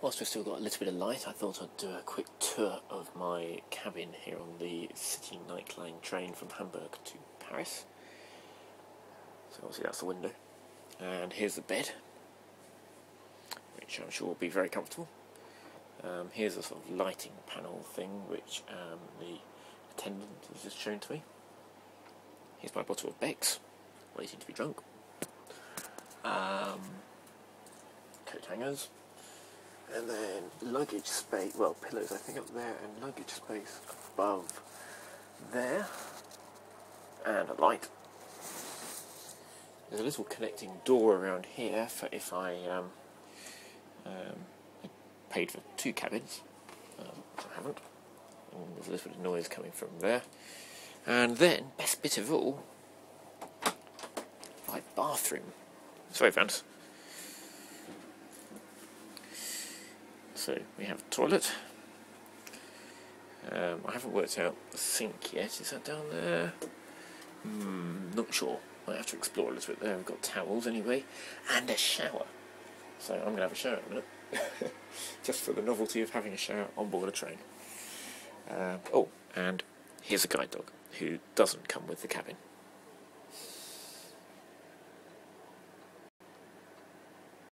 whilst we've still got a little bit of light, I thought I'd do a quick tour of my cabin here on the CityNightLine train from Hamburg to Paris. So obviously that's the window. And here's the bed, which I'm sure will be very comfortable. Um, here's a sort of lighting panel thing, which um, the attendant has just shown to me. Here's my bottle of Beck's, waiting to be drunk. Um, coat hangers, and then luggage space, well, pillows I think up there, and luggage space above there, and a light. There's a little connecting door around here for if I um, um, I paid for two cabins, um, I haven't. And there's a little bit of noise coming from there. And then, best bit of all, my bathroom. Sorry, fans. So we have toilet. Um, I haven't worked out the sink yet. Is that down there? Hmm, not sure. I have to explore a little bit there. We've got towels anyway, and a shower. So I'm going to have a shower in a minute, just for the novelty of having a shower on board a train. Um, oh, and here's a guide dog who doesn't come with the cabin.